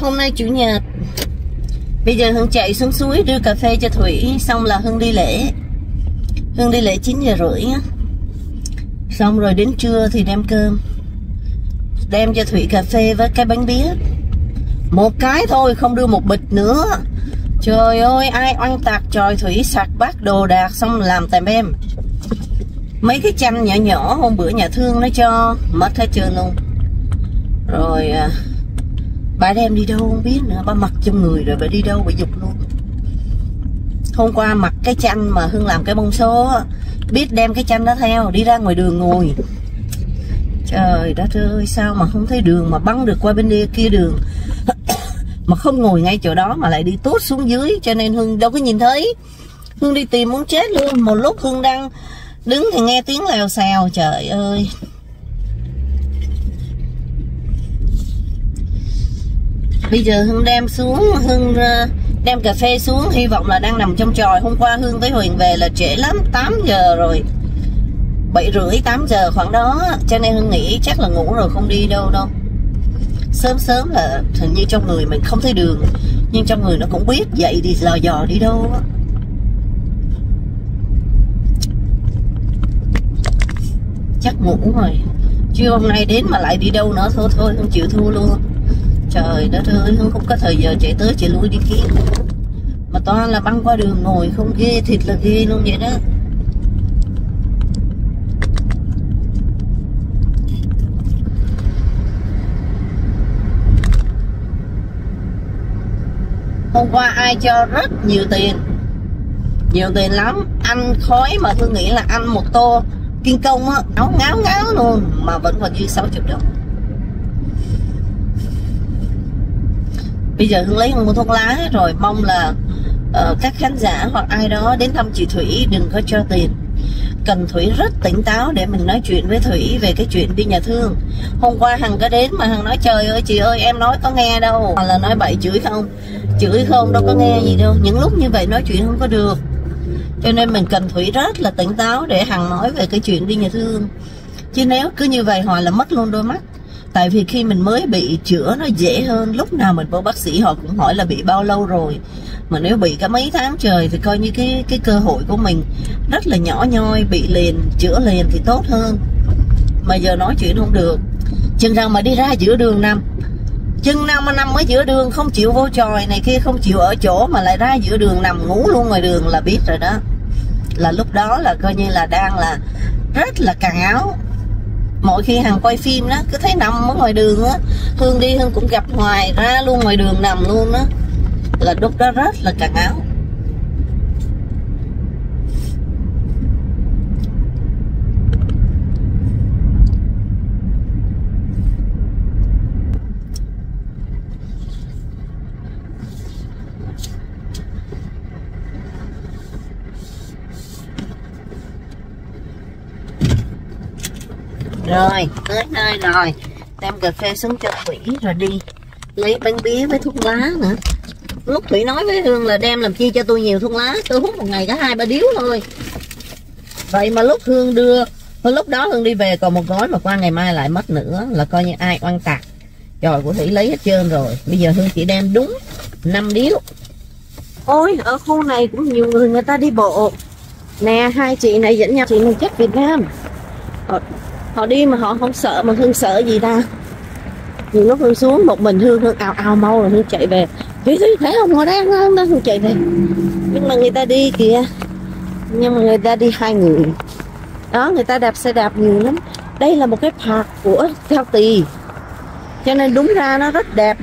Hôm nay chủ nhật. Bây giờ hương chạy xuống suối đưa cà phê cho Thủy Xong là hương đi lễ. Hương đi lễ 9 giờ rưỡi á. Xong rồi đến trưa thì đem cơm. Đem cho Thủy cà phê với cái bánh bía. Một cái thôi không đưa một bịch nữa. Trời ơi ai oanh tạc tròi Thủy sạc bát đồ đạc Xong làm tèm em. Mấy cái chanh nhỏ nhỏ hôm bữa nhà thương nó cho Mất hết trơn luôn. Rồi à, bà đem đi đâu không biết nữa. Bà mặc trong người rồi bà đi đâu bà dục luôn. Hôm qua mặc cái chanh mà hương làm cái bông số biết đem cái chanh đó theo đi ra ngoài đường ngồi. Trời đất ơi sao mà không thấy đường mà băng được qua bên kia, kia đường? Mà không ngồi ngay chỗ đó mà lại đi tốt xuống dưới cho nên hương đâu có nhìn thấy. Hương đi tìm muốn chết luôn. Một lúc hương đang đứng thì nghe tiếng lèo xèo trời ơi. Bây giờ hưng đem xuống, hưng ờ, đem cà phê xuống. Hy vọng là đang nằm trong tròi. Hôm qua hương với huyền về là trễ lắm 8 giờ rồi. Bảy rưỡi 8 giờ khoảng đó. Cho nên hưng nghĩ chắc là ngủ rồi, không đi đâu đâu. Sớm sớm là hình như trong người mình không thấy đường, nhưng trong người nó cũng biết dậy thì lò dò đi đâu á. Chắc ngủ rồi. Chưa hôm nay đến mà lại đi đâu nữa, thôi thôi, không chịu thua luôn trời đất ơi không có thời giờ chạy tới chạy lui đi kiếm mà toàn là băng qua đường ngồi không ghê, thịt là ghê luôn vậy đó. Hôm qua ai cho rất nhiều tiền? Nhiều tiền lắm. Ăn khói mà tôi nghĩ là ăn một tô kinh công á. Ngáo ngáo ngáo luôn. Mà vẫn còn dư 60 đồng. Bây giờ hương lấy hương mua thuốc lá rồi mong là uh, các khán giả hoặc ai đó đến thăm chị thủy đừng có cho tiền. Cần thủy rất tỉnh táo để mình nói chuyện với thủy về cái chuyện đi nhà thương. Hôm qua hằng có đến mà hằng nói trời ơi chị ơi em nói có nghe đâu. Hoặc là nói bậy chửi không? Chửi không đâu có nghe gì đâu. Những lúc như vậy nói chuyện không có được. Cho nên mình cần thủy rất là tỉnh táo để hằng nói về cái chuyện đi nhà thương. Chứ nếu cứ như vậy họ là mất luôn đôi mắt tại vì khi mình mới bị chữa nó dễ hơn. Lúc nào mình vô bác sĩ họ cũng hỏi là bị bao lâu rồi. Mà nếu bị cả mấy tháng trời thì coi như cái cái cơ hội của mình rất là nhỏ nhoi. Bị liền, chữa liền thì tốt hơn. Mà giờ nói chuyện không được. Chừng nào mà đi ra giữa đường nằm. Chừng nào mà nằm ở giữa đường không chịu vô tròi này kia, không chịu ở chỗ mà lại ra giữa đường nằm ngủ luôn ngoài đường là biết rồi đó. Là lúc đó là coi như là đang là rất là càng áo mỗi khi hàng quay phim đó, cứ thấy nằm ở ngoài đường á, hương đi hương cũng gặp hoài ra luôn, ngoài đường nằm luôn á. Là lúc đó rất là cạn áo. Rồi, tới nơi rồi. Đem cà phê xuống cho thủy rồi đi. Lấy bánh bía với thuốc lá nữa. Lúc thủy nói với hương là đem làm chi cho tôi nhiều thuốc lá. Tôi hút một ngày có hai ba điếu thôi. Vậy mà lúc hương đưa lúc đó hương đi về còn một gói mà qua ngày mai lại mất nữa, là coi như ai oan tạc. Trời của thủy lấy hết trơn rồi. Bây giờ hương chỉ đem đúng 5 điếu. Ôi, ở khu này cũng nhiều người người ta đi bộ. Nè, hai chị này dẫn nhau, chị này chắc việt nam. Ờ, họ đi mà họ không sợ, mà hương sợ gì ta? Nhiều lúc hương xuống một mình hương hương ào ào mau rồi hương chạy về. Thấy thấy thấy không? Họ đang đang đang hương chạy về. Nhưng mà người ta đi kìa. Nhưng mà người ta đi hai người. Đó, người ta đạp xe đạp nhiều lắm. Đây là một cái park của cao tỳ cho nên đúng ra nó rất đẹp.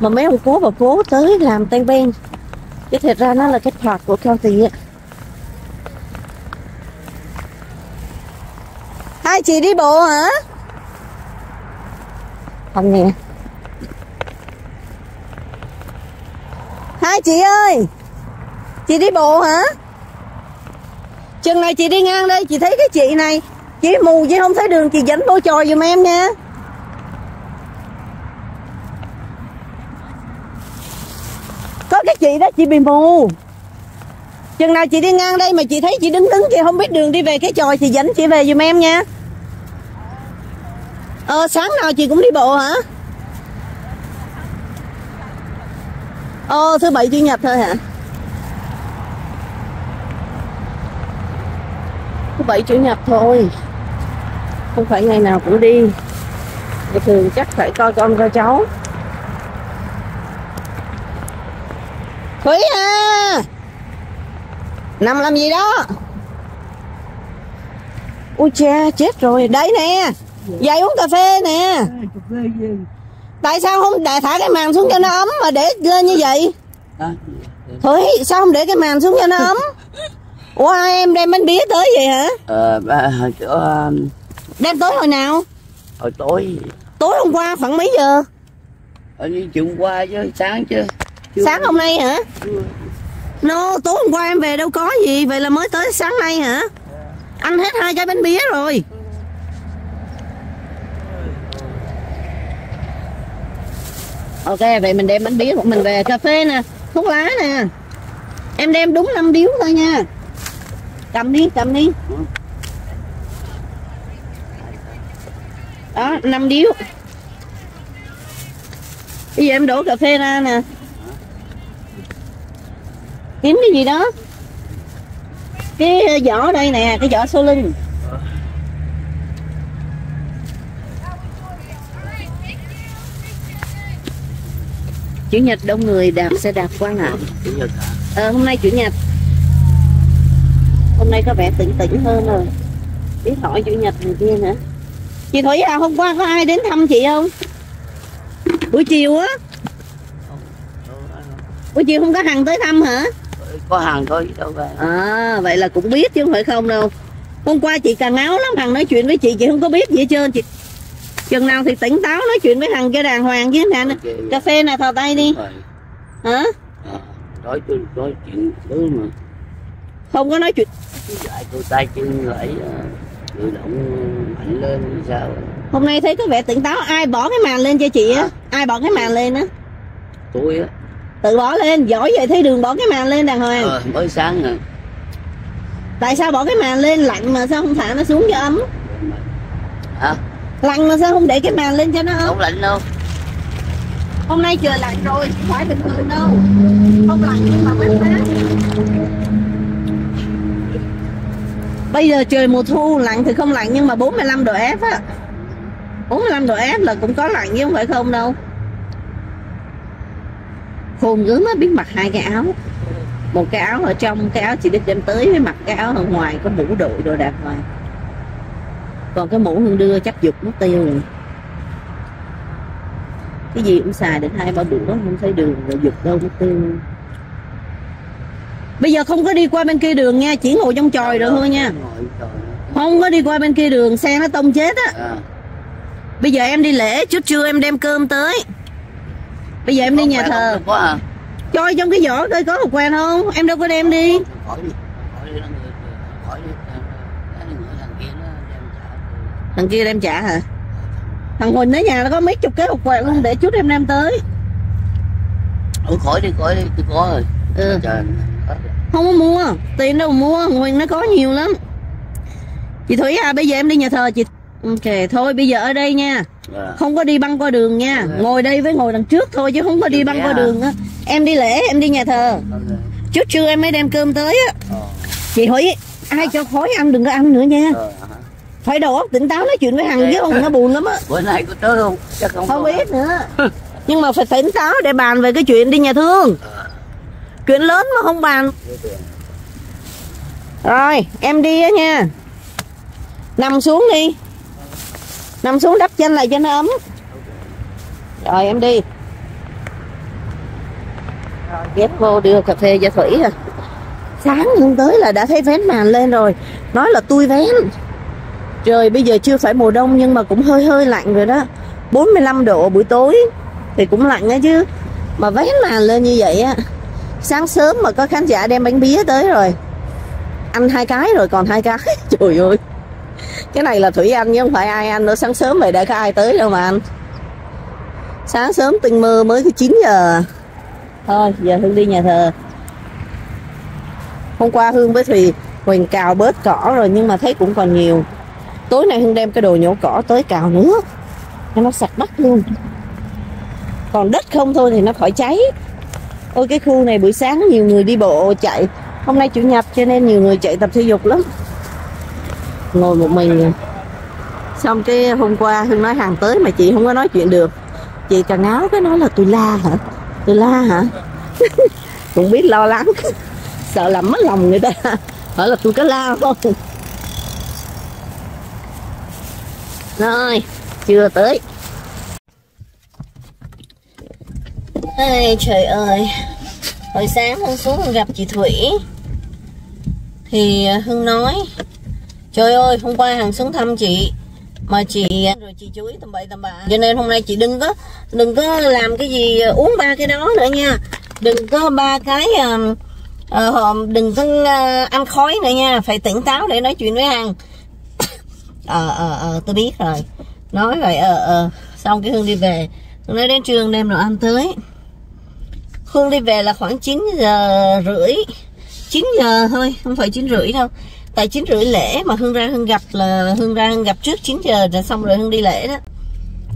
Mà mấy ông cố và cố tới làm tay ben. Chứ thật ra nó là cái park của cao tỳ á. Hai chị đi bộ hả? Không nghe hai chị ơi, chị đi bộ hả? Chừng này chị đi ngang đây, chị thấy cái chị này, chị mù, chị không thấy đường, chị dẫn vô tròi giùm em nha. Có cái chị đó, chị bị mù. Chừng nào chị đi ngang đây mà chị thấy chị đứng đứng, chị không biết đường đi về, cái tròi thì dẫn chị về giùm em nha ờ sáng nào chị cũng đi bộ hả ờ thứ bảy chủ nhật thôi hả? Thứ bảy chủ nhật thôi. Không phải ngày nào cũng đi. thì thường chắc phải coi con coi cháu. Thúy à! Nằm làm gì đó? Ui cha, chết rồi. Đây nè. Dậy uống cà phê nè. cà phê gì Tại sao không để thả cái màn xuống cho nó ấm mà để lên như vậy? à, Thôi sao không để cái màn xuống cho nó ấm? Ủa ai em đem bánh bía tới vậy hả? ờ ba hồi chỗ um, Đem tới hồi nào? hồi tối Tối hôm qua khoảng mấy giờ? ở như chiều qua chứ sáng chứ Chưa- Sáng hôm nay hả? chưa. No, tối hôm qua em về đâu có gì Vậy là mới tới sáng nay hả? Ăn hết hai cái bánh bía rồi Ok, vậy mình đem bánh bía của mình về Cà phê nè, thuốc lá nè. Em đem đúng 5 điếu thôi nha. Cầm đi, cầm đi. Đó, 5 điếu. Bây giờ em đổ cà phê ra nè. Kiếm cái gì đó. Cái ờ, vỏ đây nè, cái vỏ sô lưng Chủ nhật đông người đạp xe đạp qua lại chủ nhật Ờ, hôm nay chủ nhật. Hôm nay có vẻ tỉnh tỉnh hơn rồi. Biết hỏi chủ nhật này kia nữa. Chị Thủy à, hôm qua có ai đến thăm chị không? Buổi chiều á. Buổi chiều không có Hằng tới thăm hả? có hàng thôi đâu về. À, vậy là cũng biết chứ không phải không đâu. Hôm qua chị càng áo lắm Hằng nói chuyện với chị Chị không có biết gì hết trơn. Chị Chừng nào thì tỉnh táo nói chuyện với Hằng cho đàng hoàng chứ nè Ok. Cà phê nè thò tay đi. Rồi. Hả? à, nói tôi nói chuyện thứ mà. Không có nói chuyện. Dạy tôi tay chân lại tự động mạnh lên sao? Hôm nay thấy có vẻ tỉnh táo Ai bỏ cái màn lên cho chị á? Ai bỏ cái màn lên á? Tôi á. Tự bỏ lên Giỏi vậy thấy đường bỏ cái màn lên đàng hoàng. Ờ, mới sáng nè. Tại sao bỏ cái màn lên lạnh mà sao không thả nó xuống cho ấm? Hả Lạnh mà sao không để cái màn lên cho nó ấm không lạnh đâu. Hôm nay trời lạnh rồi Không phải bình thường đâu. Không lạnh nhưng mà mát mát Bây giờ trời mùa thu lạnh thì không lạnh nhưng mà 45 độ F á. 45 độ F là cũng có lạnh chứ không phải không đâu. Khôn gớm á biết mặc hai cái áo. Một cái áo ở trong Cái áo chị Đức đem tới với mặc cái áo ở ngoài Có mũ đội đồ đàng hoàng Còn cái mũ Hương đưa chắc dục mất tiêu rồi. Cái gì cũng xài được hai ba bữa Không thấy đường rồi dục đâu mất tiêu. Bây giờ không có đi qua bên kia đường nha Chỉ ngồi trong chòi rồi thôi nha. Không có đi qua bên kia đường Xe nó tông chết á. À, Bây giờ em đi lễ Chút trưa em đem cơm tới. Bây giờ em đi nhà thờ. à? Coi trong cái giỏ coi có hộp quà không? Em đâu có đem đi người khỏi đi cái người thằng kia nó đem trả tôi. Thằng kia đem trả hả? Thằng Huỳnh ở nhà nó có mấy chục cái hộp quà luôn Để chút em đem tới. Ừ khỏi đi khỏi đi tôi có rồi. Ừ. Trời. Không có mua Tiền đâu mua Huỳnh nó có nhiều lắm. Chị Thủy à bây giờ em đi nhà thờ chị. Ok thôi bây giờ ở đây nha. À, Không có đi băng qua đường nha. Ok. Ngồi đây với ngồi đằng trước thôi chứ không có đi băng qua đường á. Em đi lễ em đi nhà thờ. Ok. Chút trưa em mới đem cơm tới á. Ờ, Chị Thủy ai cho khói ăn đừng có ăn nữa nha. Hả? Phải đầu óc tỉnh táo nói chuyện với Hằng chứ không nó buồn lắm á. Bữa nay có tới không? Chắc không Không biết nữa. Nhưng mà phải tỉnh táo để bàn về cái chuyện đi nhà thương. Ờ, Chuyện lớn mà không bàn. Rồi em đi á nha. Nằm xuống đi. Nằm xuống đắp chân lại cho nó ấm. Rồi em đi. Rồi ghép vô đưa cà phê cho Thủy à. Sáng hôm tới là đã thấy vén màn lên rồi. Nói là tôi vén Trời bây giờ chưa phải mùa đông nhưng mà cũng hơi hơi lạnh rồi đó. 45 độ buổi tối Thì cũng lạnh đó chứ. Mà vén màn lên như vậy á Sáng sớm mà có khán giả đem bánh bía tới rồi Ăn hai cái rồi còn hai cái. Trời ơi Cái này là Thủy anh chứ không phải ai ăn nữa. Sáng sớm vậy đã có ai tới đâu mà anh, Sáng sớm tinh mơ mới có 9 giờ. Thôi giờ Hương đi nhà thờ. Hôm qua Hương với Thùy Huỳnh cào bớt cỏ rồi nhưng mà thấy cũng còn nhiều. Tối nay Hương đem cái đồ nhổ cỏ tới cào nữa Cho nó sạch bắt luôn. Còn đất không thôi thì nó khỏi cháy. Ôi, cái khu này buổi sáng nhiều người đi bộ, chạy. Hôm nay chủ nhật cho nên nhiều người chạy tập thể dục lắm. Ngồi một mình. Xong cái hôm qua hưng nói hàng tới mà chị không có nói chuyện được. Chị càng áo cái nói là tôi la hả? Tôi la hả? Cũng biết lo lắng. Sợ làm mất lòng người ta. Hỏi là tôi có la không? Rồi chưa tới. Ê, trời ơi. Hồi sáng hưng xuống hưng gặp chị thủy. Thì à, hưng nói trời ơi hôm qua hằng xuống thăm chị mà chị à, rồi chị chú ý tầm bậy tầm bạ. Cho nên hôm nay chị đừng có đừng có làm cái gì à, uống ba cái đó nữa nha. Đừng có ba cái uh, uh, đừng có uh, ăn khói nữa nha. Phải tỉnh táo để nói chuyện với hằng ờ ờ ờ tôi biết rồi. Nói vậy ờ ờ xong cái hương đi về. Hương nói đến trường đem đồ ăn tới. Hương đi về là khoảng 9 giờ rưỡi. 9 giờ thôi, không phải 9 rưỡi đâu. Tại 9 rưỡi lễ mà hương ra hương gặp là hương ra hương gặp trước 9 giờ, rồi xong rồi hương đi lễ đó.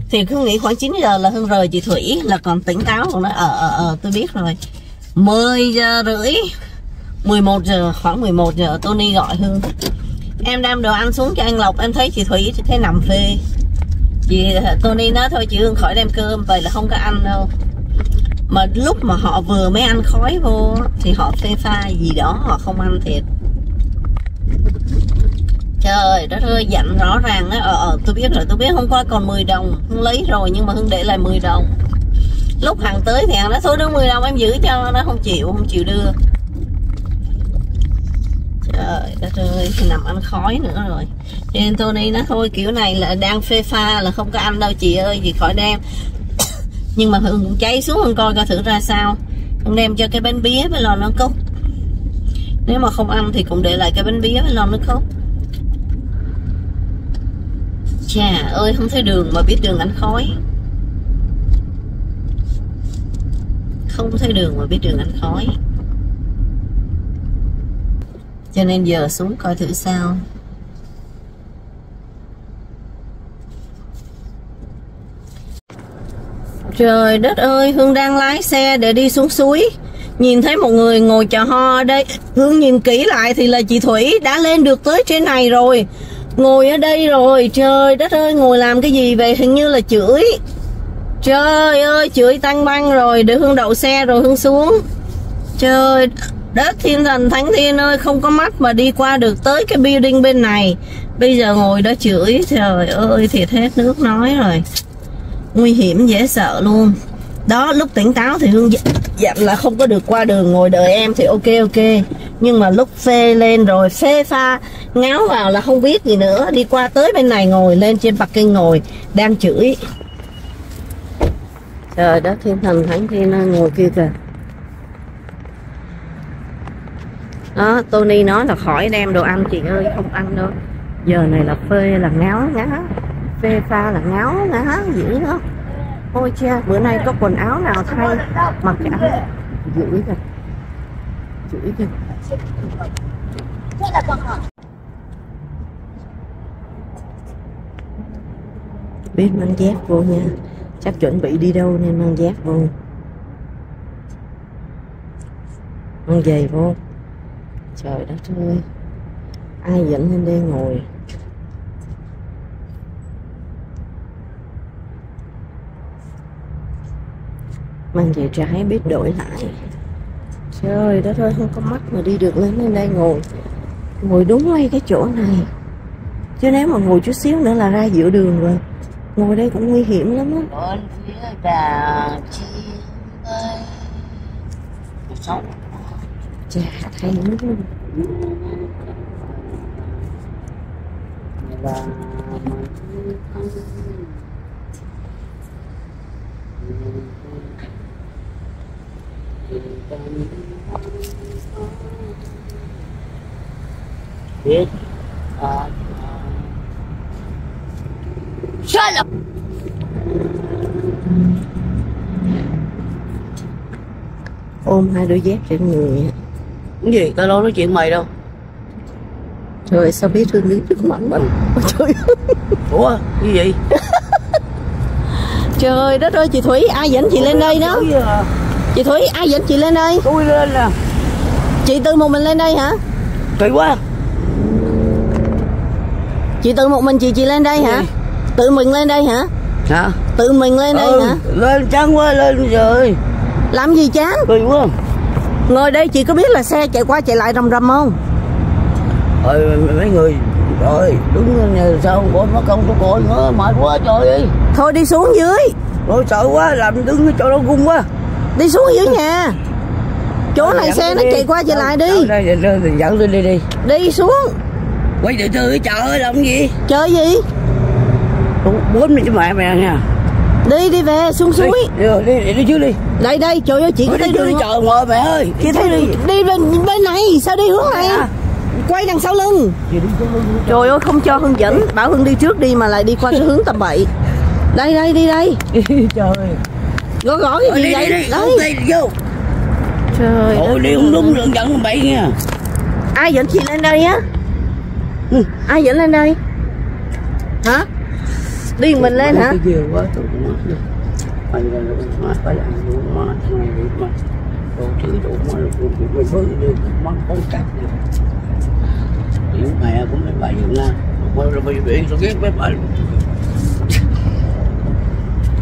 Thì hương nghĩ khoảng 9 giờ là hương rời chị thủy, là còn tỉnh táo. Còn nói ờ ờ ờ tôi biết rồi. 10 giờ rưỡi 11 giờ, khoảng 11 giờ Tony gọi Hương em đem đồ ăn xuống cho anh Lộc em thấy chị Thủy thì thấy nằm phê. Chị ờ, Tony nói thôi chị Hương khỏi đem cơm vậy là không có ăn đâu. Mà lúc mà họ vừa mới ăn khói vô thì họ phê pha gì đó họ không ăn thiệt. Trời đất ơi dặn rõ ràng á. Ờ, ờ tôi biết rồi tôi biết hôm qua còn 10 đồng hưng lấy rồi nhưng mà Hương để lại 10 đồng. Lúc hàng tới thì hàng nó số đứa 10 đồng em giữ cho nó không chịu không chịu đưa trời đất ơi thì nằm ăn khói nữa rồi. Cho nên đi nó thôi, kiểu này là đang phê pha là không có ăn đâu, chị ơi, chị khỏi đem. Nhưng mà hương cũng cháy xuống hương coi coi thử ra sao. Hương đem cho cái bánh bía với lò nó cốt. Nếu mà không ăn thì cũng để lại cái bánh bía với lò nó cốt. Chà ơi, không thấy đường mà biết đường ăn khói. Không thấy đường mà biết đường ăn khói cho nên giờ xuống coi thử sao. Trời đất ơi, Hương đang lái xe để đi xuống suối. Nhìn thấy một người ngồi chà ho ở đây Hương nhìn kỹ lại thì là chị Thủy đã lên được tới trên này rồi. Ngồi ở đây rồi, trời đất ơi, ngồi làm cái gì vậy? Hình như là chửi. Trời ơi, chửi tăng băng rồi Để Hương đậu xe rồi Hương xuống. Trời đất thiên thần thánh thiên ơi, Không có mắt mà đi qua được tới cái building bên này. Bây giờ ngồi đó chửi, Trời ơi, thiệt hết nước nói rồi. Nguy hiểm, dễ sợ luôn. Đó, lúc tỉnh táo thì Hương dặn là không có được qua đường ngồi đợi em thì ok ok. Nhưng mà lúc phê lên rồi, phê pha, Ngáo vào là không biết gì nữa. Đi qua tới bên này ngồi, lên trên parking ngồi, Đang chửi. Trời đất, thiên thần thánh thiên ngồi kia kìa. Đó, Tony nói là khỏi đem đồ ăn, chị ơi, không ăn đâu. Giờ này là phê là ngáo ngá, phê pha là ngáo ngá dữ đó. Ôi cha, bữa nay có quần áo nào thay? Mặc cả dữ kìa. Dữ kìa. Biết mang dép vô nha. Chắc chuẩn bị đi đâu nên mang dép vô. Mang giày vô trời đất ơi. Ai dẫn lên đây ngồi? Mang về trái biết đổi lại. Trời đất ơi, không có mắt mà đi được lên lên đây ngồi. Ngồi đúng ngay cái chỗ này. Chứ nếu mà ngồi chút xíu nữa là ra giữa đường rồi. Ngồi đây cũng nguy hiểm lắm á và biết à, Shut up! ôm hai đôi dép trên người cái gì? Tao đâu nói chuyện mày đâu. Trời sao biết thương đứng trước mặt mình Ôi trời ủa cái gì trời đất ơi chị thủy ai dẫn chị lên đây đó? Thủy à, chị thúy ai dẫn chị lên đây? Tôi lên nè. Chị tự một mình lên đây hả? Kỳ quá. Chị tự một mình chị chị lên đây hả? Tự mình lên đây hả? Hả? Tự mình lên đây ừ, hả? lên chán quá lên rồi. Làm gì chán? Kỳ quá ngồi đây chị có biết là xe chạy qua chạy lại rầm rầm không? Rồi mấy người rồi đứng nhà sao không có nó không có coi nữa mệt quá trời ơi. Thôi đi xuống dưới. Rồi sợ quá làm đứng chỗ đó gung quá. Đi xuống dưới nhà. Chỗ này Dẫn xe nó đi. chạy qua chạy lại đi. Dẫn đây, dẫn lên đi đi. Đi xuống. Quay từ từ ơi làm gì? Chơi gì? Bốn mình cho mẹ mẹ nha đi đi về xuống đi, suối. Đi, đi, đi, đi trước đi. Đây đây trời ơi chị có đi thấy đi đường chợ ngồi mẹ ơi. Chị thấy đi. Đi bên bên này sao đi hướng này? À. quay đằng sau lưng. Trời ơi không cho hương dẫn. Bảo hương đi trước đi mà lại đi qua cái hướng tầm bậy. Đây đây đi đây. Trời gõ gõ cái gì vậy? đi, vô. Trời đất đi không đúng đường dẫn con bậy nha ai dẫn chị lên đây á? Ừ. ai dẫn lên đây? Hả đi mình lên hả? Tôi được. Đồ mà ăn đồ mà mà mà mày bớt đi Măng con cắt đi Tiểu mẹ cũng phải bày dựng ra. Mà rồi mày bị rồi ghét mấy bà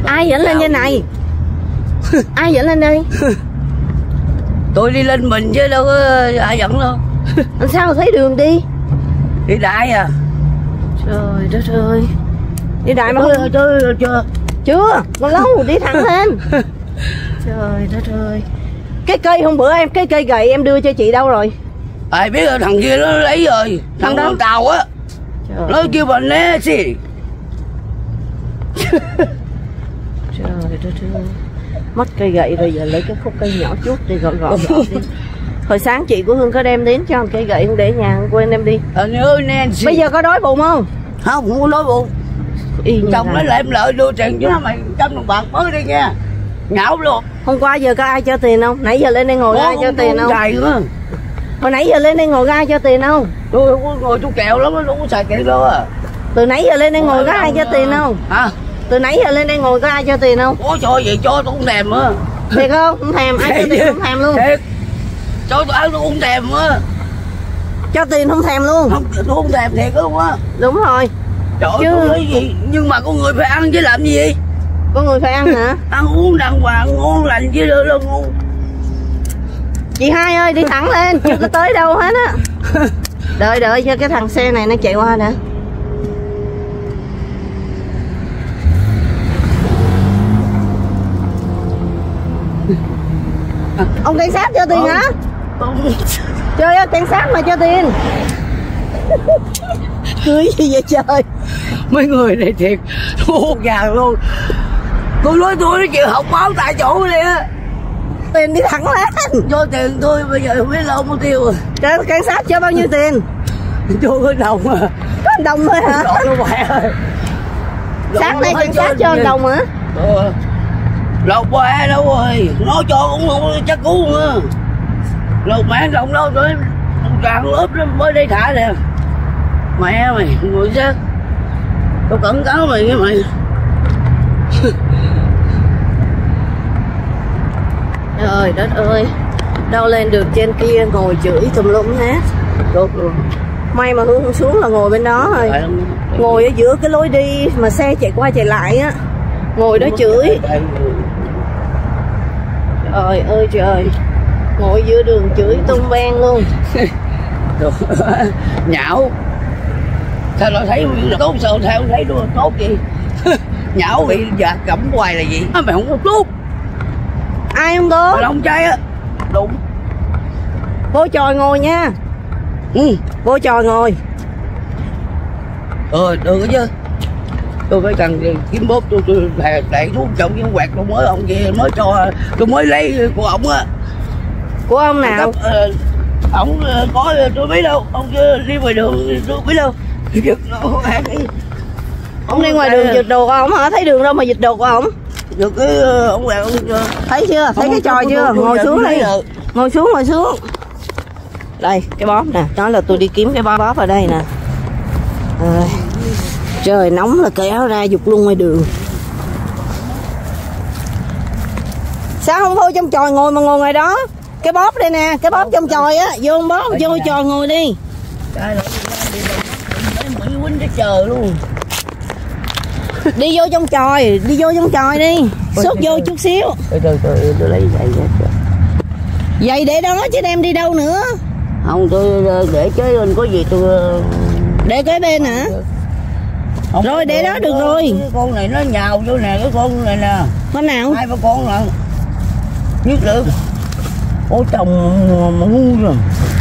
ai dẫn lên trên này? Ai dẫn lên đây? Tôi đi lên mình chứ đâu có ai dẫn đâu. Làm sao thấy đường đi? Đi đại à. Trời đất ơi đi đại mà hương tôi chưa chưa. Còn lâu đi thẳng lên. Trời đất ơi. Cái cây hôm bữa em cái cây gậy em đưa cho chị đâu rồi? Ai biết là thằng kia nó lấy rồi. Thằng con tàu á. Nó kêu bà né xì. Trời đất ơi. Mất cây gậy rồi giờ lấy cái khúc cây nhỏ chút đi gọn gọn gọn đi. Hồi sáng chị của hương có đem đến cho một cây gậy không? Để nhà quên đem đi. Anh ơi Nancy. Bây giờ có đói bụng không? Không không có nói bụng y chồng nó lại em lợi đưa tiền cho nó mày trăm đồng bạc mới đi nha. Nhão luôn. Hôm qua giờ có ai cho tiền không? Nãy giờ lên đây ngồi có ai cho tiền không? dài nữa. Hồi nãy giờ lên đây ngồi ai cho tiền không? Tôi không có ngồi chú kẹo lắm nó không có xài tiền đâu à từ nãy giờ lên đây ngồi có ai cho tiền không? Hả? Từ nãy giờ lên đây ngồi có ai cho tiền không? Có cho gì cho tôi không thèm á. Thiệt không? Không thèm. Ai cho tiền không thèm luôn. Thiệt. Cho tôi ăn tôi không thèm á. Cho tiền không thèm luôn. Không tôi không thèm thiệt luôn á. Đúng rồi trời ơi, Chứ- tôi nói gì? Nhưng mà con người phải ăn chứ làm gì? Có người phải ăn hả? Ăn uống đàng hoàng ngon lành chứ đâu đâu ngon. Chị hai ơi đi thẳng lên chưa có tới đâu hết á. Đợi đợi cho cái thằng xe này nó chạy qua nè. Ông cảnh sát cho tiền hả? Trời ơi cảnh sát mà cho tiền cưới gì vậy trời? Mấy người này thiệt hốt gà luôn. Tôi nói tôi nó chịu học báo tại chỗ đi á. Tiền đi thẳng lên cho tiền tôi bây giờ không biết lâu bao tiêu rồi. Cảnh sát cho bao nhiêu tiền? Cho cái đồng à? Có đồng thôi hả? Lộn nó mẹ ơi. Sáng nay cảnh sát cho đồng hả? Lộc bè đâu rồi. Nó cho cũng không có chắc cú nữa. Lộc mẹ đồng đâu rồi càng lớp nó mới đây thả nè mẹ mày ngồi chứ tôi cẩn cáo mày với mày. Trời đất ơi. Đâu lên được trên kia ngồi chửi tùm lum hết. Tốt luôn. May mà không xuống là ngồi bên đó không? ngồi ở giữa cái lối đi mà xe chạy qua chạy lại á. Ngồi đó chửi. trời ơi trời. Ngồi giữa đường chửi tung ben luôn. Rồi, nhão sao nó thấy tốt. sao theo thấy đúng tốt gì nhão bị giặc gẫm hoài là gì? Mày không có tốt ai không tốt? Mày không trai á. Đụng vô tròi ngồi nha. Ừ. Vô tròi ngồi. Ờ được chứ. Tôi phải cần kiếm bóp tôi tôi đẩy, thuốc trong cái quẹt tôi mới ông kia mới cho tôi mới lấy của ổng á. Của ông nào? Cấp, ờ, ổng ờ, có tôi biết đâu. Ông kia đi ngoài đường tôi biết đâu giật nó ăn đi. Ông đi ngoài đường giật đồ của ông hả? Thấy đường đâu mà giật đồ của ông? Được cái ờ, ông ông ờ, thấy chưa? thấy cái tròi chưa? ngồi xuống đi. ngồi xuống ngồi xuống. Đây cái bóp nè. Đó là tôi đi kiếm cái bóp bóp ở đây nè. Trời nóng là kéo ra dục luôn ngoài đường. Sao không vô trong tròi ngồi mà ngồi ngoài đó? Cái bóp đây nè cái bóp trong tròi á. Vô bóp vô tròi ngồi đi Trời ơi, đi đâu chờ luôn. đi vô trong tròi đi vô trong tròi đi xúc vô chút xíu Từ từ từ tôi lấy giày ra. vậy để đó chứ đem đi đâu nữa Không tôi ờ, để chế lên có gì tôi ờ, để cái bên hả không Rồi, để đó được. rồi. Cái con này nó nhào vô nè, cái con này nè. con nào Hai ba con lận. Nhất được. Ôi chồng ngu rồi.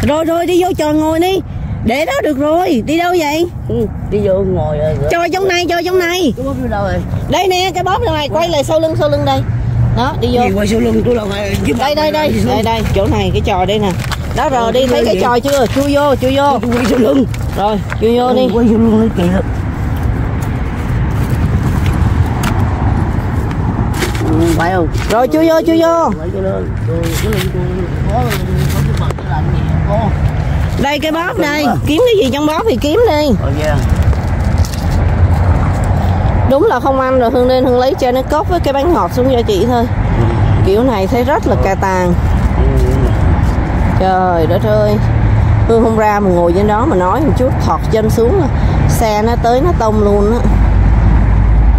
rồi rồi đi vô tròi ngồi đi để đó được rồi đi đâu vậy Ừ, đi vô ngồi rồi. tròi trong này tròi trong này Cái bóp vô đâu rồi? đây nè cái bóp này quay lại sau lưng sau lưng đây đó đi vô quay sau lưng tôi là đây đây đây đây đây chỗ này cái trò đây nè đó rồi Ờ, đi thấy cái trò chưa chui vô chui vô Tôi quay sau lưng. rồi chui vô đi Quay sau lưng kìa. Ừ, phải không? rồi chui vô chui vô Đây cái bóp đây. kiếm cái gì trong bóp thì kiếm đi. Đúng là không ăn rồi hương lên hương lấy cho nó cốc với cái bánh ngọt xuống cho chị thôi. Kiểu này thấy rất là cà tàng. Trời đất ơi. Hương không ra mà ngồi trên đó mà nói một chút thọt chân xuống. Xe nó tới nó tông luôn á.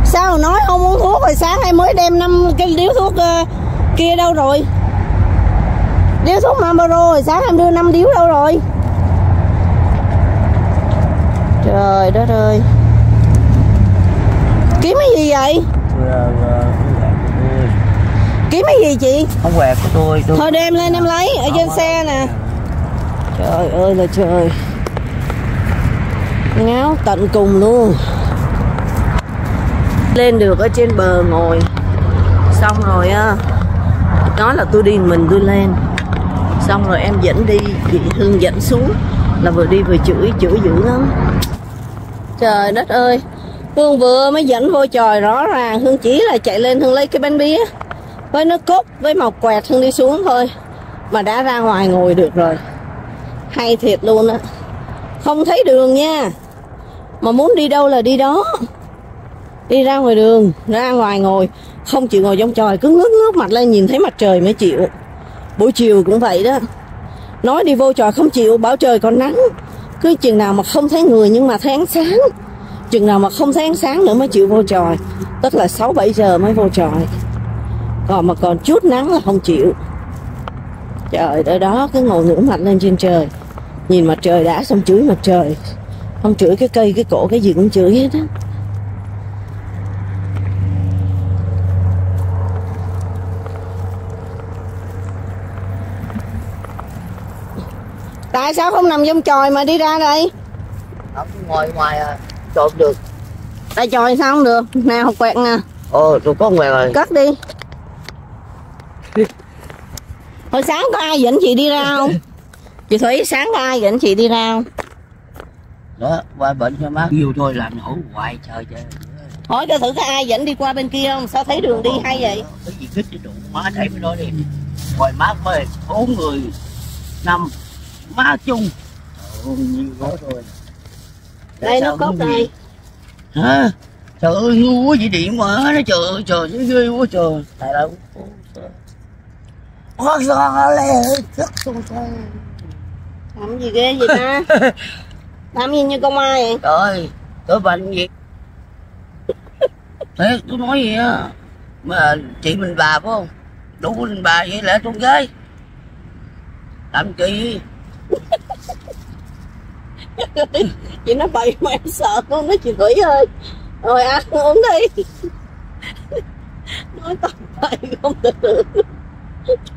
Sao nói không uống thuốc rồi sáng em mới đem năm cái điếu thuốc ờ, kia đâu rồi? Điếu thuốc Marlboro rồi sáng em đưa năm điếu đâu rồi trời đất ơi. Kiếm cái gì vậy? Ờ, ờ, kiếm cái gì chị? Không quẹt của tôi tôi thôi đem lên em lấy ở trên xe nè. Trời ơi là trời. Ngáo tận cùng luôn. Lên được ở trên bờ ngồi. Xong rồi á nói là tôi đi mình tôi lên. Xong rồi em dẫn đi chị hương dẫn xuống. Là vừa đi vừa chửi chửi dữ lắm trời đất ơi. Hương vừa mới dẫn vô tròi rõ ràng, hương chỉ là chạy lên, hương lấy cái bánh bía. Với nó cốt, với màu quẹt, hương đi xuống thôi. Mà đã ra ngoài ngồi được rồi. Hay thiệt luôn á. Không thấy đường nha. Mà muốn đi đâu là đi đó. Đi ra ngoài đường, ra ngoài ngồi. Không chịu ngồi trong tròi cứ ngước ngước mặt lên, nhìn thấy mặt trời mới chịu. Buổi chiều cũng vậy đó. Nói đi vô tròi không chịu, bảo trời còn nắng cứ chừng nào mà không thấy người nhưng mà thấy ánh sáng, chừng nào mà không thấy ánh sáng nữa mới chịu vô tròi. Tức là 6 7 giờ mới vô tròi. Còn mà còn chút nắng là không chịu. Trời ơi đó cứ ngồi ngửa mặt lên trên trời. Nhìn mặt trời đã xong chửi mặt trời. Không chửi cái cây, cái cổ, cái gì cũng chửi hết á. Tại sao không nằm trong tròi mà đi ra đây? Không ngồi ngoài à trộn được. Tại tròi sao không được? Nào quẹt nè. Ồ tôi có quẹt rồi. Cất đi. Hồi sáng có ai dẫn chị đi ra không? Chị thủy sáng có ai dẫn chị đi ra không? Đó qua bệnh cho má. Nhiều thôi làm nổ hoài trời trời. Hỏi coi thử có ai dẫn đi qua bên kia không? Sao thấy đường đi hay vậy? Cái gì thích cái đủ má thấy mới nói đi. Ngoài má mới bốn người năm má chung. Ồ, nhiều quá rồi. Đây nó cốt đây hả? Trời ơi ngu quá vậy điện mà nó trời ơi trời ơi ghê quá trời. Tại đâu Hóa ra lẹ rất sung sung làm gì ghê vậy ta? Làm gì như con mai vậy? Trời tôi bệnh gì? Thiệt, tôi nói gì á? Mà chị mình bà phải không? Đủ mình bà vậy lẽ con gái Làm kỳ chị nói bậy mà em sợ con nói chị thủy ơi. Rồi ăn uống đi. Nói tao bậy không được.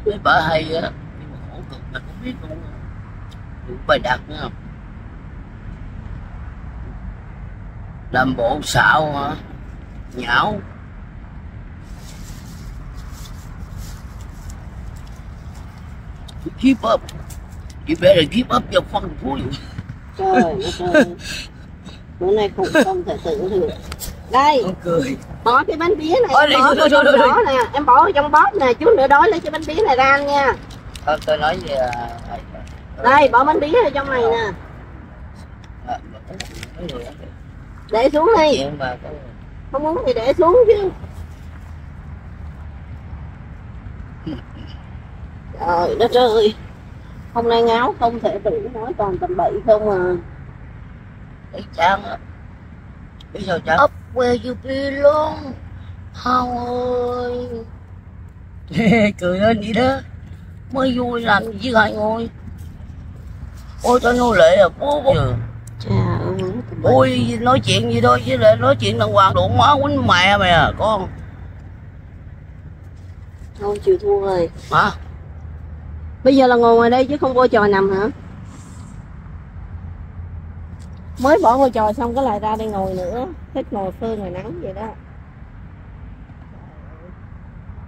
Mấy bà hay á, Nhưng mà khổ cực mà không biết luôn đủ bài đặt nữa không? Làm bộ xạo hả? Nhão. Keep up. You better keep up your fucking fool trời ơi bữa nay không không thể tưởng được. Đây Con cười. bỏ cái bánh bía này Ôi, em bỏ trong đi, đi. đó nè em bỏ trong bóp nè chút nữa đói lấy cái bánh bía này ra ăn nha. Thôi tôi nói gì à đây bỏ bánh bía ở trong này nè. À, để xuống đi. Không muốn thì để xuống chứ. Trời đất ơi hôm nay ngáo không thể đủ nói toàn tầm bậy không à. Chán á Biết sao chán up where you belong Hào ơi. Cười lên vậy đó. Mới vui làm gì với hai ngôi Ôi tao nô lệ à bố bố. Chà ơi tầm bậy. Ôi nói chuyện gì thôi chứ lại nói chuyện đàng hoàng đụng má quýnh mẹ mày à con. Thôi chịu thua rồi. Hả? Bây giờ là ngồi ngoài đây chứ không vô trò nằm hả? Mới bỏ vô trò xong có lại ra đây ngồi nữa. Thích ngồi phơi ngoài nắng vậy đó.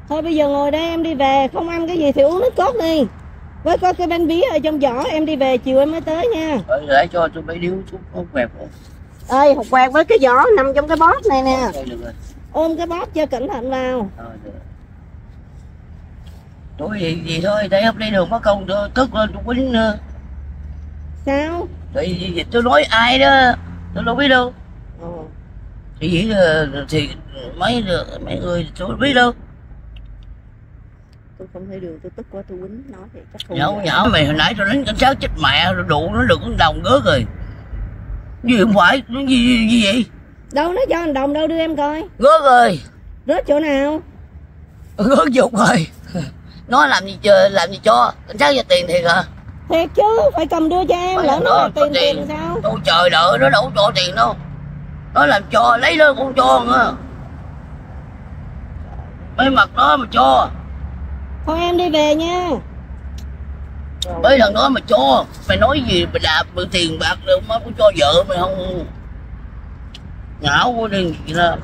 Thôi bây giờ ngồi đây em đi về. Không ăn cái gì thì uống nước cốt đi. Với có cái bánh bí ở trong giỏ em đi về chiều em mới tới nha. Để, để cho tôi mấy điếu chút không quẹt Ơi hột quẹt với cái giỏ nằm trong cái bóp này nè. Rồi. Ôm cái bóp cho cẩn thận vào. Thôi được Tôi gì, gì thôi, thấy hấp đi đường có công tôi tức lên tôi quýnh nữa Sao? Tại vì tôi nói ai đó Tôi đâu biết đâu Ờ. Thì vậy là thì mấy mấy người tôi đâu biết đâu Tôi không thấy đường tôi tức quá tôi quýnh nó thì chắc không được. nhão mày hồi nãy tôi đánh cảnh sát chết mẹ rồi đủ nó đừng có đồng gớt rồi Gì không phải, nó gì, gì, gì vậy? Đâu nó cho anh đồng đâu đưa em coi Gớt rồi Rớt chỗ nào? Gớt dục rồi Nó làm gì làm gì cho Cảnh sát cho tiền thiệt hả? Thiệt chứ, phải cầm đưa cho em, Phải lỡ nó có tiền tiền sao? Tôi chờ đợi nó đâu cho tiền đâu Nó làm cho, lấy nó không cho nữa Mấy mặt đó mà cho Thôi em đi về nha. mấy thằng đó mà cho mày nói gì mày đạp mày tiền bạc rồi má cũng cho vợ mày không ngáo quá đi gì đó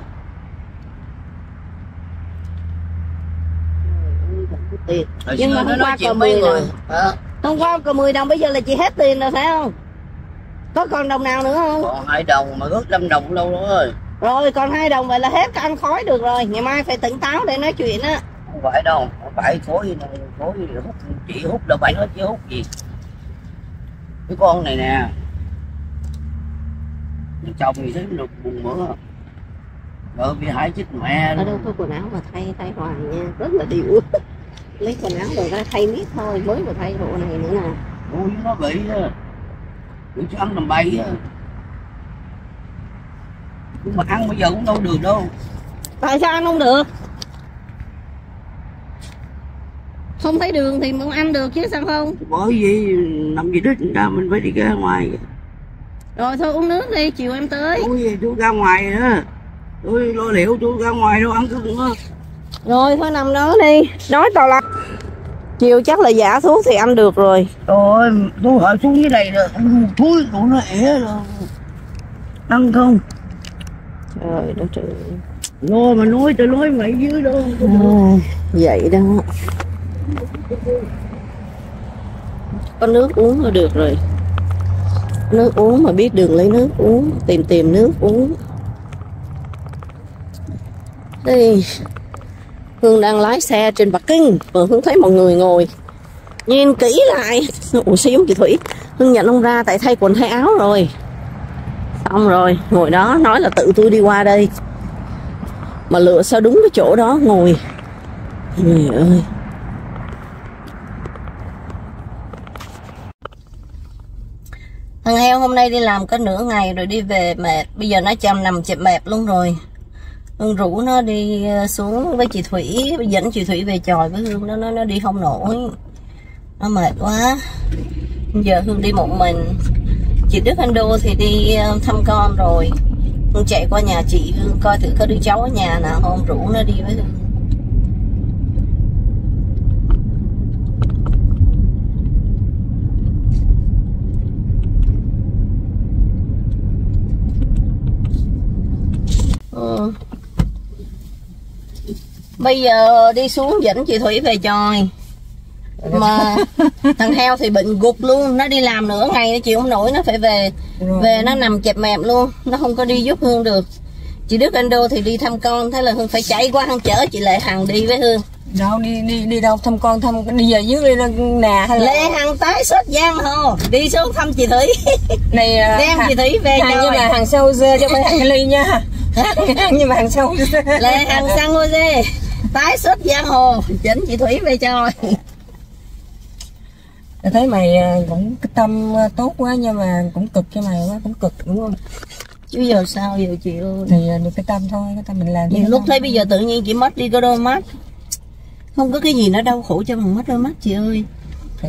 Tiền. Hồi Nhưng xưa mà nó hôm qua còn mấy 10 người đồng. hả Hôm qua còn 10 đồng bây giờ là chị hết tiền rồi phải không? Có còn đồng nào nữa không? còn hai đồng mà gót năm đồng đâu rồi Rồi còn hai đồng vậy là hết cái ăn khói được rồi. Ngày mai phải tỉnh táo để nói chuyện á. không phải đâu không phải khối này khối gì hút chị hút đâu phải nói chị hút gì cái con này nè chồng thì thấy được buồn bữa vợ bị hại chết mẹ Ở đâu có quần áo mà thay thay hoài nha, rất là điệu. Lấy quần áo rồi ra thay miết thôi, mới mà thay bộ này nữa nè. ui nó bị á bị cho ăn làm bay á nhưng mà ăn bây giờ cũng đâu được đâu Tại sao ăn không được? Không thấy đường thì muốn ăn được chứ sao không? bởi vì nằm gì đít người ta mình phải đi ra ngoài Rồi thôi uống nước đi, chiều em tới. ui gì tôi ra ngoài đó tôi lo liệu tôi ra ngoài đâu ăn cái nữa Rồi thôi nằm đó đi, nói tao là Chiều chắc là giả thuốc thì ăn được rồi. rồi tôi hỏi xuống dưới này rồi thúi tụi nó ẻ rồi ăn không Trời đất trời. lo mà nói tôi nói mày dưới đâu À, vậy đó. Có nước uống là được rồi. Nước uống mà biết đường lấy nước uống, tìm tìm nước uống. Đây. Hương đang lái xe trên Bắc Kinh và Hương thấy mọi người ngồi. Nhìn kỹ lại. Ủa xíu chị Thủy? Hương nhận ông ra tại thay quần thay áo rồi. Xong rồi, ngồi đó, nói là tự tôi đi qua đây. Mà lựa sao đúng cái chỗ đó, ngồi. Trời ơi. Thằng heo hôm nay đi làm có nửa ngày rồi đi về mệt. Bây giờ nó chăm nằm chẹp mệt luôn rồi. Hương rủ nó đi ờ, xuống với chị Thủy, dẫn chị Thủy về tròi với Hương. Nó nó nó đi không nổi. Nó mệt quá. Giờ Hương đi một mình. Chị Đức Anh Đô thì đi ờ, thăm con rồi. Hương chạy qua nhà chị Hương, coi thử có đứa cháu ở nhà nào không, rủ nó đi với Hương Ừ. Bây giờ đi xuống dẫn chị Thủy về tròi. Mà thằng heo thì bệnh gục luôn nó đi làm nửa ngày nó chịu không nổi nó phải về về nó nằm chẹp mẹp luôn nó không có đi giúp hương được. Chị đức anh đô thì đi thăm con thế là hương phải chạy qua hương chở chị lệ hằng đi với hương. Đâu đi đi đi đâu thăm con thăm đi về dưới đây nè hay là lệ hằng tái xuất giang hồ đi xuống thăm chị thủy. Này à, đem chị thủy về cho nhưng mà hàng sau dê cho mấy hàng ly nha. Nhưng mà hàng dê lệ hằng sang ngôi dê tái xuất giang hồ. Dẫn chị thủy về cho. Tao thấy mày à, cũng tâm à, tốt quá nhưng mà cũng cực cho mày quá cũng cực đúng không? Chứ giờ sao giờ chị ơi thì à, được cái tâm thôi cái tâm mình làm nhiều lúc thấy bây giờ tự nhiên chị mất đi cái đôi mắt. Không có cái gì nó đau khổ cho bằng mất đôi mắt chị ơi.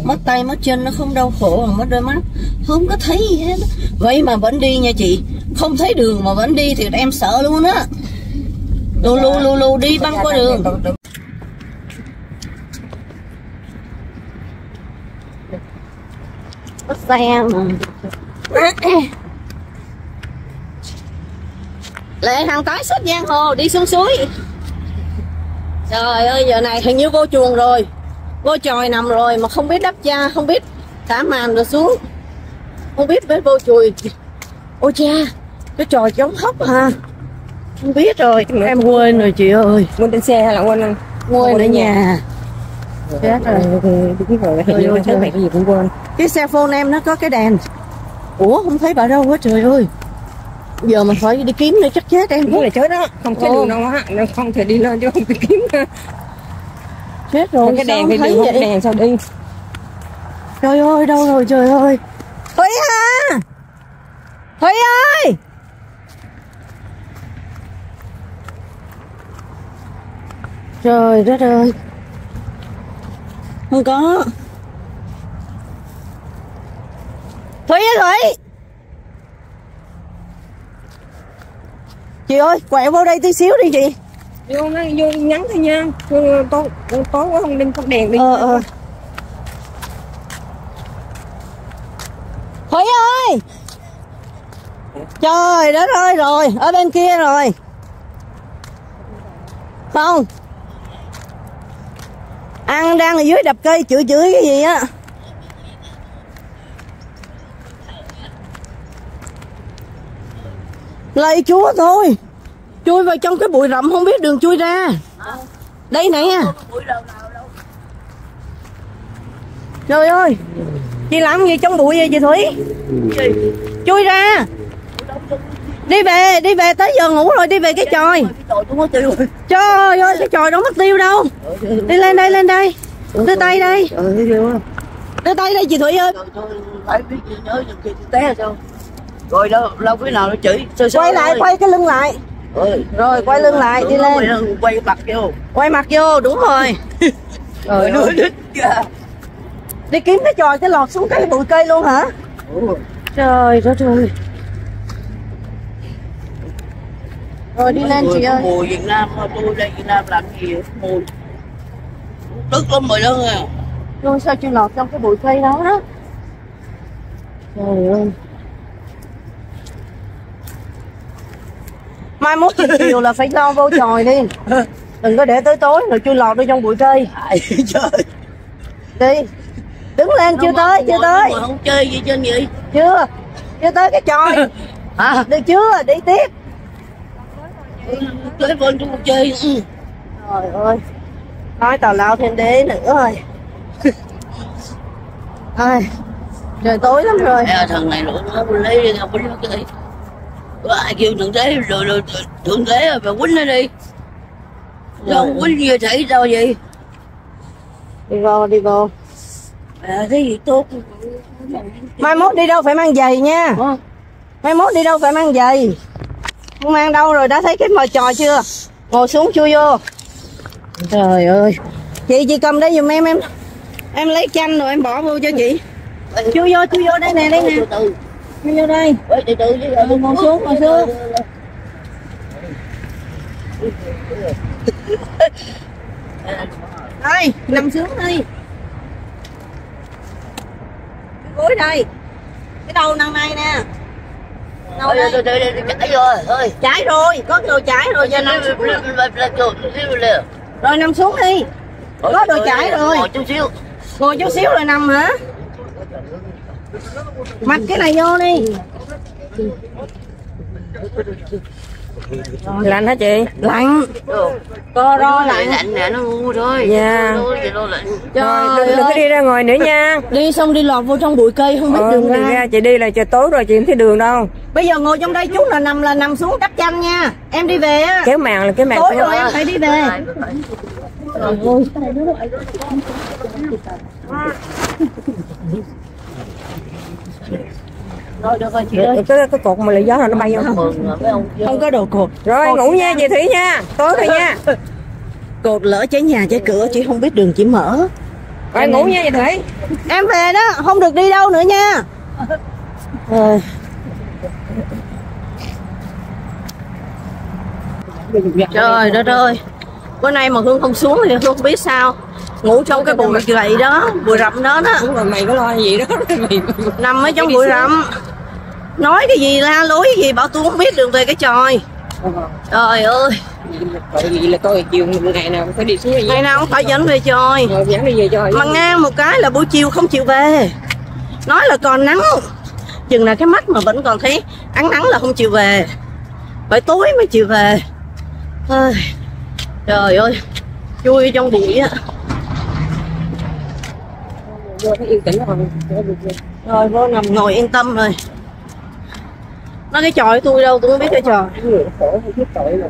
Mất tay mất chân nó không đau khổ bằng mất đôi mắt. Không có thấy gì hết. Vậy mà vẫn đi nha chị. Không thấy đường mà vẫn đi thì em sợ luôn á lù lù lù lù đi băng qua đường. có xe mà lệ thằng tái xuất giang hồ đi xuống suối. Trời ơi giờ này hình như vô chuồng rồi. Vô chòi nằm rồi mà không biết đắp cha không biết thả màn rồi xuống. Không biết biết vô chùi. Ôi cha cái trò chống hốc hả không biết rồi. Em quên rồi chị ơi. Quên trên xe hay là quên quên ở nhà? chết rồi. Đúng rồi. Hình như thấy mày cái gì cũng quên. Cái xe phone em nó có cái đèn. Ủa không thấy bà đâu quá trời ơi. Giờ mình phải đi kiếm nữa chắc chết em. Đúng là chết đó. Không Ồ. đường đâu á. Nó không thể đi lên chứ không thể kiếm chết rồi cái đèn thấy đường không đèn sao đi? Trời ơi đâu rồi trời ơi. Thủy à thủy ơi trời đất ơi. Không có. Thủy ơi thủy chị ơi quẹo vô đây tí xíu đi chị. Vô nó vô nhắn thôi nha. Tối tối quá không đem con đèn đi. Ờ ờ. Thủy ơi. Trời đất ơi rồi Ở bên kia rồi. Không Ăn đang ở dưới đập cây chửi chửi cái gì á. Lạy chúa thôi. Chui vào trong cái bụi rậm không biết đường chui ra. Đây nè. Trời ơi Chị làm gì trong bụi vậy chị Thủy? Chui ra Đi về Đi về tới giờ ngủ rồi Đi về cái chòi. Trời ơi cái chòi đâu mất tiêu đâu. Đi lên đây lên đây. Đưa tay đây. Đưa tay đây chị Thủy ơi. Phải biết gì nhớ dùm khi té là sao? Rồi đâu lâu cái nào nó chửi sơ sơ Quay lại thôi. quay cái lưng lại. Rồi. Quay lưng lại đi lên. quay mặt vô. Quay mặt vô đúng rồi. Rồi Đi kiếm cái chòi cái lọt xuống cái bụi cây luôn hả? Trời đất ơi Rồi đi lên chị ơi. mùi Việt Nam mà tôi đây Việt Nam làm gì? Mùi. Tức lắm rồi đó nha Rồi sao chị lọt trong cái bụi cây đó đó? Trời ơi. Mai mốt chiều chiều là phải lo vô chòi đi. Đừng có để tới tối rồi chui lọt vô trong bụi cây. Trời Đi. Đứng lên chưa tới chưa tới. không chơi gì trên vậy Chưa Chưa tới cái chòi hả? Được chưa đi tiếp tới bên tôi chơi. Ừ. Trời ơi. Nói tào lao thêm đế nữa rồi. Ai Trời tối lắm rồi. Ê, thằng này lỗ nó lấy đi không quýnh cái ai kêu thượng đế rồi rồi thượng đế rồi mà quýnh nó đi. Không quýnh như thể sao vậy? Đi vô đi vô. À, thế gì tốt Mai mốt đi đâu phải mang giày nha? Mai mốt đi đâu phải mang giày không mang đâu rồi đã thấy cái mồi trò chưa? Ngồi xuống chui vô. Trời ơi. Chị chị cầm đây giùm em em Em lấy chanh rồi em bỏ vô cho chị. Chui vô chui vô đây nè đây nè. Chui vô đây. Ừ, ngồi xuống, ngồi xuống. Đây nằm xuống đi Cái gối đây. Cái đầu nằng này nè. Ôi, đây từ từ từ chảy rồi ơi Trái rồi, có đồ trái rồi giờ nằm xuống. Rồi nằm xuống đi. Có đồ chải rồi. ngồi chút xíu. Ngồi chút xíu rồi nằm hả? Mặc cái này vô đi lạnh hả chị? Lạnh. Co ro lạnh. lạnh nè nó ngu thôi. Dạ. Rồi đừng, đừng có đi ra ngoài nữa nha. Đi xong đi lọt vô trong bụi cây không biết ờ, đường ra ra chị đi là trời tối rồi chị không thấy đường đâu. Bây giờ ngồi trong đây chút là nằm là nằm xuống đắp chăn nha. Em đi về á. Kéo màn là cái màn tối rồi em phải đi về rồi được rồi chị ơi. cái, cái cột mà là gió là nó bay vô mừng rồi mấy ông không. Có đồ cột. Rồi ngủ nha chị thủy nha. Tối rồi nha. Cột lỡ cháy nhà cháy cửa chị không biết đường chị mở. Rồi ngủ nha chị thủy. Em về đó không được đi đâu nữa nha. Ờ. trời đất ơi. Bữa nay mà hương không xuống thì hương không biết sao. Ngủ trong cái bụi gậy đó bụi rậm đó đó. Đúng rồi mày có lo gì đó. Nằm ở trong bụi rậm nói cái gì la lối gì bảo tôi không biết đường về cái tròi trời ơi. Tội gì là tôi chiều ngày nào cũng phải đi xuống ngày nào cũng phải dẫn về tròi rồi dẫn đi về cho mà ngang một cái là buổi chiều không chịu về. Nói là còn nắng. Chừng nào cái mắt mà vẫn còn thấy ánh nắng là không chịu về. Phải tối mới chịu về. Ôi, trời ơi. Chui trong bụi á. Rồi vô nằm ngồi yên tâm rồi nó cái tròi tôi đâu tôi không biết cái biết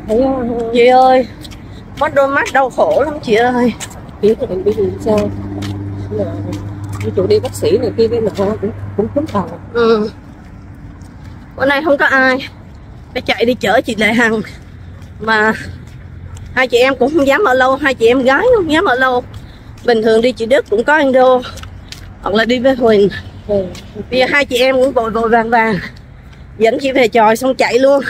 thấy chị ơi mất đôi mắt đau khổ lắm chị ơi. Biết là biết gì sao? Đi chỗ đi bác sĩ này kia cái thôi cũng cũng cúm đầu ừ. bữa nay không có ai. Phải chạy đi chở chị Lệ Hằng. Mà hai chị em cũng không dám ở lâu hai chị em gái không dám ở lâu. Bình thường đi chị Đức cũng có anh đô hoặc là đi với Huỳnh. Bây giờ hai chị em cũng vội vội vàng vàng dẫn chị về tròi xong chạy luôn.